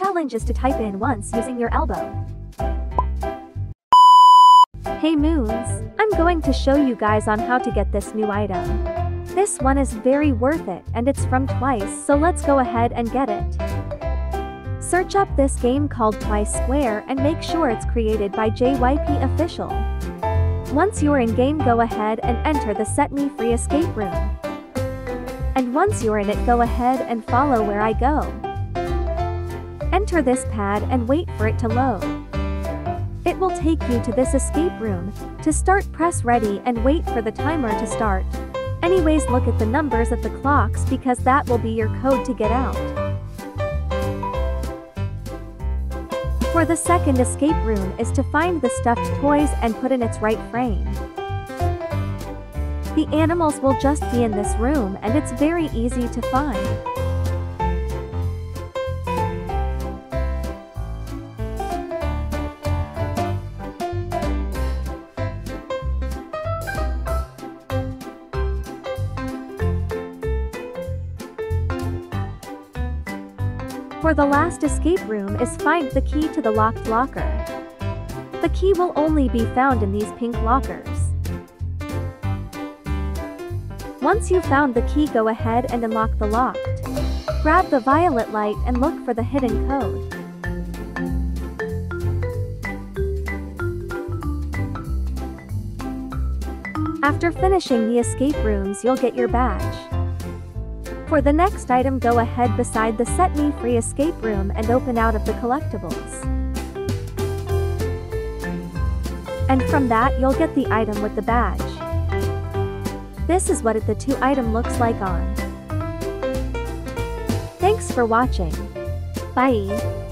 challenge is to type in once using your elbow. Hey Moons, I'm going to show you guys on how to get this new item. This one is very worth it and it's from Twice so let's go ahead and get it. Search up this game called Twice Square and make sure it's created by JYP Official. Once you're in game go ahead and enter the Set Me Free escape room. And once you're in it go ahead and follow where I go. Enter this pad and wait for it to load. It will take you to this escape room. To start press ready and wait for the timer to start. Anyways look at the numbers of the clocks because that will be your code to get out. For the second escape room is to find the stuffed toys and put in its right frame. The animals will just be in this room and it's very easy to find. For the last escape room is find the key to the locked locker. The key will only be found in these pink lockers. Once you've found the key go ahead and unlock the locked. Grab the violet light and look for the hidden code. After finishing the escape rooms you'll get your badge. For the next item go ahead beside the Set Me Free escape room and open out of the collectibles. And from that you'll get the item with the badge. This is what it, the two item looks like on. Thanks for watching. Bye.